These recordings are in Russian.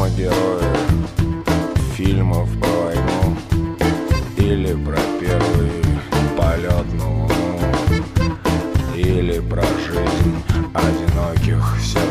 Дома героев, фильмов по войну Или про первый полет на луну Или про жизнь одиноких сердец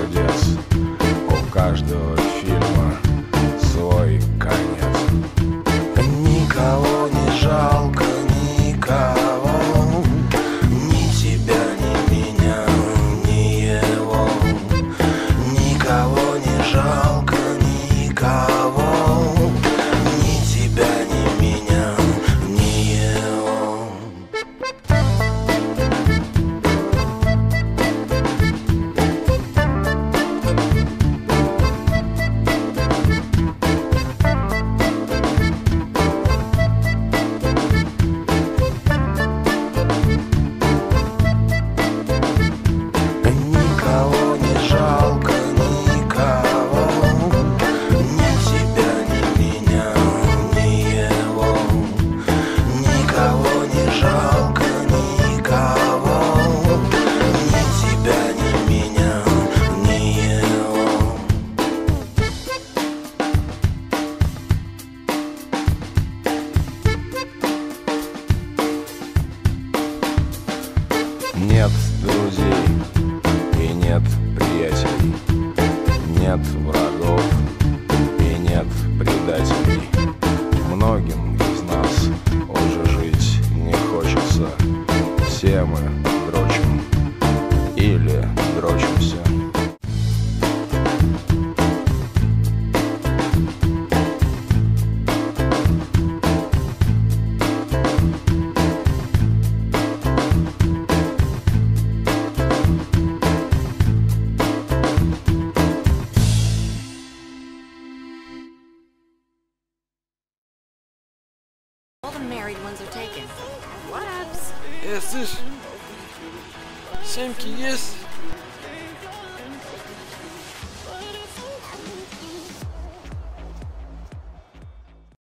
Нет друзей и нет приятелей, нет врагов и нет предателей. Многим из нас уже жить не хочется. Все мы дрочим или дрочимся. the married ones are taken. Э, слышь, семки есть?